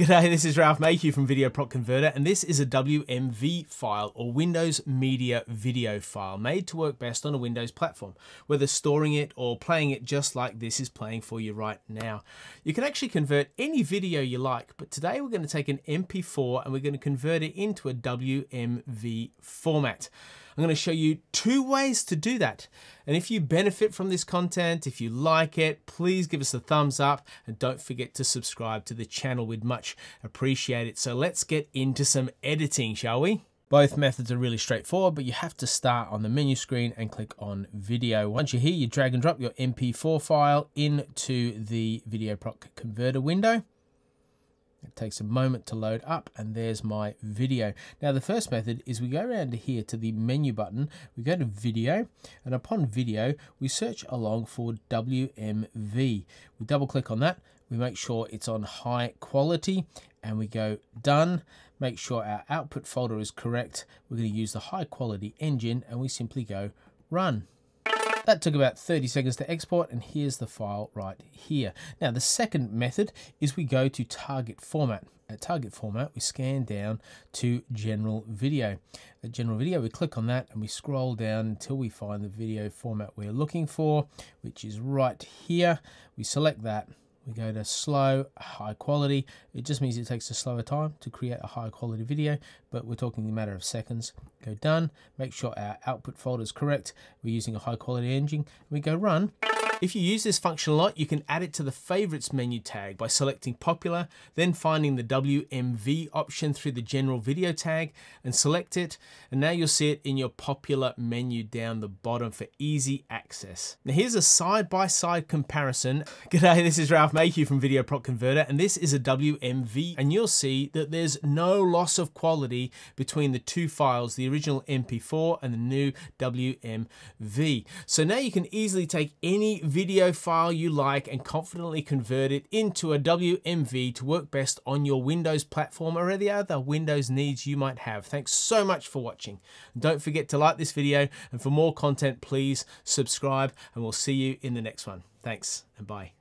G'day, this is Ralph Mayhew from VideoProc Converter, and this is a WMV file or Windows Media Video file made to work best on a Windows platform, whether storing it or playing it just like this is playing for you right now. You can actually convert any video you like, but today we're going to take an MP4 and we're going to convert it into a WMV format. I'm going to show you two ways to do that. And if you benefit from this content, if you like it, please give us a thumbs up and don't forget to subscribe to the channel. We'd much appreciate it. So let's get into some editing, shall we? Both methods are really straightforward, but you have to start on the menu screen and click on video. Once you're here, you drag and drop your MP4 file into the VideoProc converter window. It takes a moment to load up and there's my video. Now the first method is we go around to here to the menu button, we go to video and upon video we search along for WMV. We double click on that, we make sure it's on high quality and we go done. Make sure our output folder is correct. We're going to use the high quality engine and we simply go run. That took about 30 seconds to export and here's the file right here. Now the second method is we go to target format. At target format we scan down to general video. At general video we click on that and we scroll down until we find the video format we're looking for which is right here. We select that we go to slow, high quality. It just means it takes a slower time to create a high quality video, but we're talking a matter of seconds. Go done, make sure our output folder is correct. We're using a high quality engine. We go run. If you use this function a lot, you can add it to the favorites menu tag by selecting popular, then finding the WMV option through the general video tag and select it. And now you'll see it in your popular menu down the bottom for easy access. Now here's a side-by-side -side comparison. G'day, this is Ralph Mayhew from VideoProc Converter, and this is a WMV. And you'll see that there's no loss of quality between the two files, the original MP4 and the new WMV. So now you can easily take any video file you like and confidently convert it into a WMV to work best on your Windows platform or any other Windows needs you might have. Thanks so much for watching. Don't forget to like this video and for more content please subscribe and we'll see you in the next one. Thanks and bye.